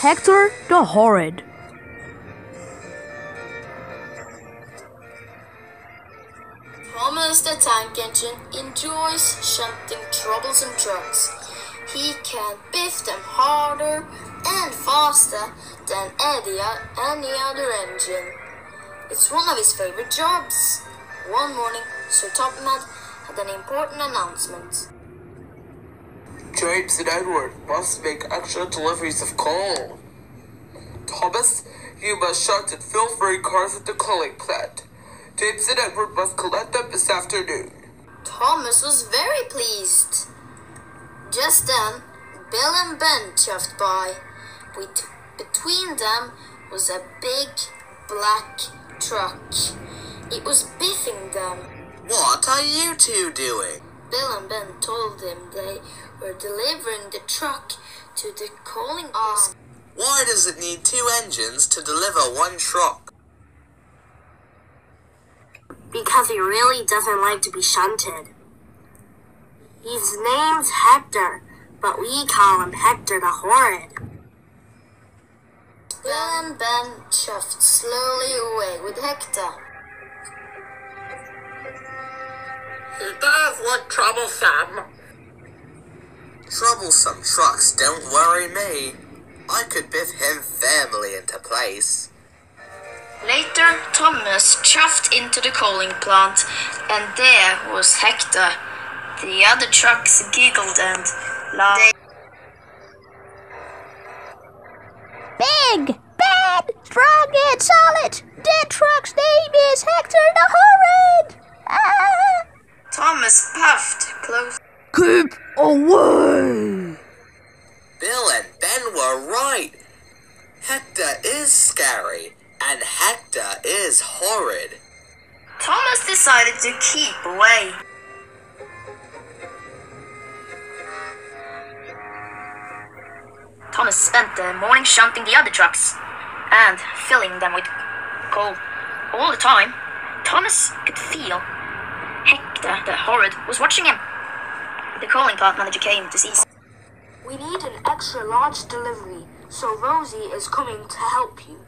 Hector the Horrid. Thomas the Tank Engine enjoys shunting troublesome trucks. He can biff them harder and faster than any, any other engine. It's one of his favorite jobs. One morning, Sir Topham Hatt had an important announcement. James and Edward must make extra deliveries of coal. Thomas, you must shut and fill freight cars at the coaling plant. James and Edward must collect them this afternoon. Thomas was very pleased. Just then, Bill and Ben chuffed by. With, between them was a big black truck. It was biffing them. What are you two doing? Bill and Ben told him they were delivering the truck to the coaling plant. Why does it need two engines to deliver one truck? Because he really doesn't like to be shunted. His name's Hector, but we call him Hector the Horrid. Bill and Ben chuffed slowly away with Hector. He does look troublesome. Troublesome trucks don't worry me. I could biff him firmly into place. Later, Thomas chuffed into the coaling plant, and there was Hector. The other trucks giggled and laughed. Big, bad, strong, and solid. That truck's name is Hector the Horrid. Thomas puffed close. Keep away. Bill and Ben were right. Hector is scary, and Hector is horrid. Thomas decided to keep away. Thomas spent the morning shunting the other trucks and filling them with coal. All the time, Thomas could feel Hector, the horrid, was watching him. The coaling plant manager came to see. We need an extra large delivery, so Rosie is coming to help you.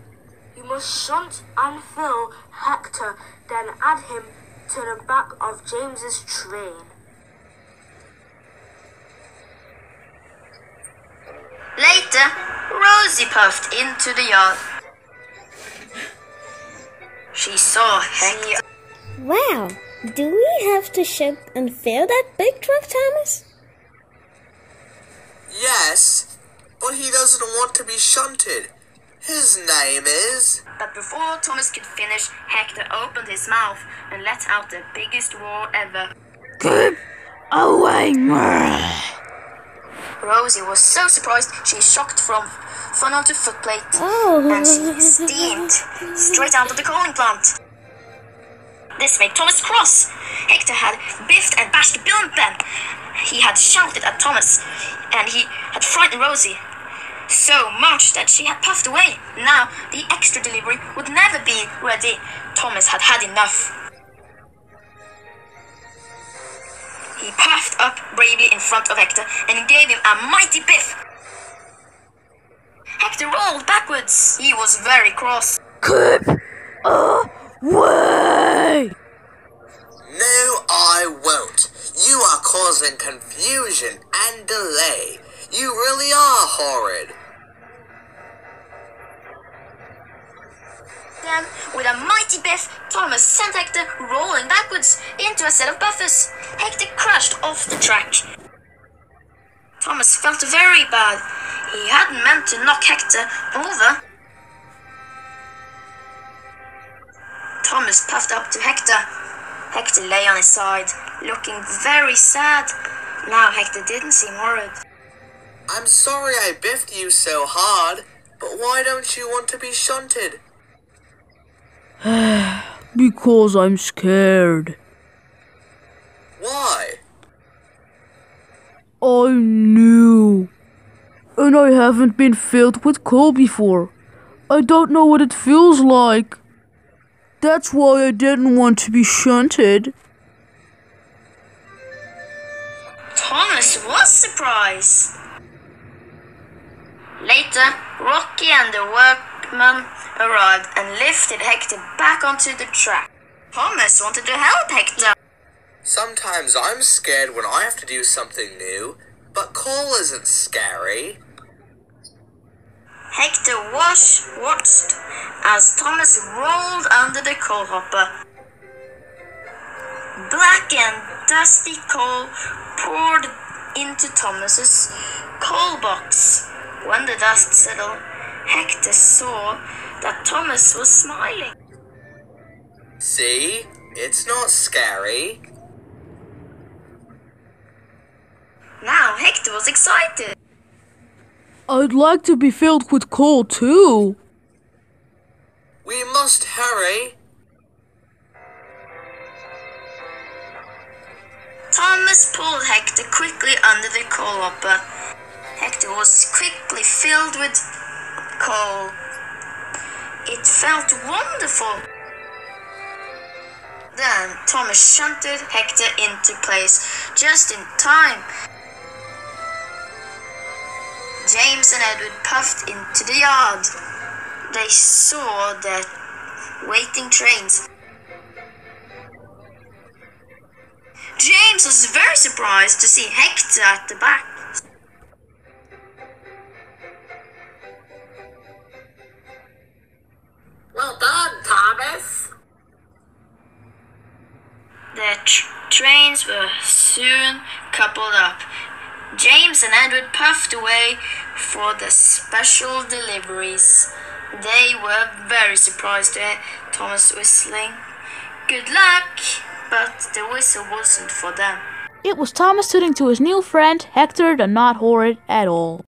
You must shunt and fill Hector, then add him to the back of James's train. Later, Rosie puffed into the yard. She saw Hector. Wow, do we have to shunt and fill that big truck, Thomas? Yes, but he doesn't want to be shunted. His name is. But before Thomas could finish, Hector opened his mouth and let out the biggest roar ever. Keep away. Rosie was so surprised she shocked from funnel to footplate Oh. and she steamed straight out of the coaling plant. This made Thomas cross. Hector had biffed and bashed Bill and Ben. He had shouted at Thomas and he had frightened Rosie so much that she had puffed away. Now the extra delivery would never be ready. Thomas had had enough. He puffed up bravely in front of Hector and gave him a mighty biff. Hector rolled backwards. He was very cross. Keep away. You are causing confusion and delay. You really are horrid. Then, with a mighty biff, Thomas sent Hector rolling backwards into a set of buffers. Hector crashed off the track. Thomas felt very bad. He hadn't meant to knock Hector over. Thomas puffed up to Hector. Hector lay on his side, looking very sad. Now Hector didn't seem worried. I'm sorry I biffed you so hard, but why don't you want to be shunted? Because I'm scared. Why? I knew. And I haven't been filled with coal before. I don't know what it feels like. That's why I didn't want to be shunted. Thomas was surprised. Later, Rocky and the workmen arrived and lifted Hector back onto the track. Thomas wanted to help Hector. Sometimes I'm scared when I have to do something new, but coal isn't scary. Hector was watched as Thomas rolled under the coal hopper. Black and dusty coal poured into Thomas's coal box. When the dust settled, Hector saw that Thomas was smiling. See? It's not scary. Now Hector was excited. I'd like to be filled with coal too. We must hurry. Thomas pulled Hector quickly under the coal hopper. Hector was quickly filled with coal. It felt wonderful. Then Thomas shunted Hector into place just in time. James and Edward puffed into the yard. They saw the waiting trains. James was very surprised to see Hector at the back. Well done, Thomas. The tr- trains were soon coupled up. James and Edward puffed away for the special deliveries. They were very surprised to hear Thomas whistling. Good luck! But the whistle wasn't for them. It was Thomas turning to his new friend, Hector the Not Horrid at all.